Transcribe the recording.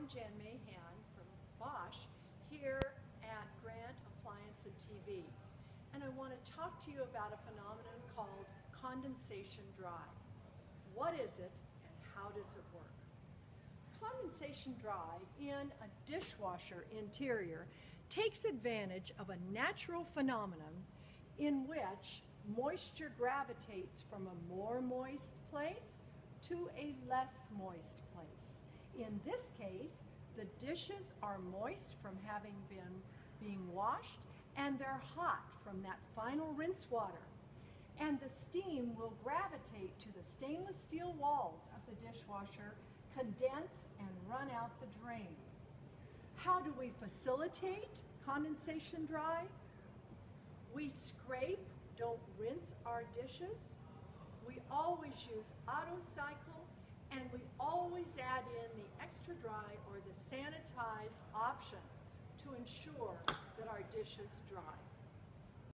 I'm Janne Mahan from Bosch here at Grand Appliance and TV. And I want to talk to you about a phenomenon called condensation dry. What is it and how does it work? Condensation dry in a dishwasher interior takes advantage of a natural phenomenon in which moisture gravitates from a more moist place to a less moist place. In this case, the dishes are moist from having been being washed and they're hot from that final rinse water. And the steam will gravitate to the stainless steel walls of the dishwasher, condense and run out the drain. How do we facilitate condensation dry? We scrape, don't rinse our dishes. We always use auto cycle and we always add in the extra dry or the sanitized option to ensure that our dishes dry.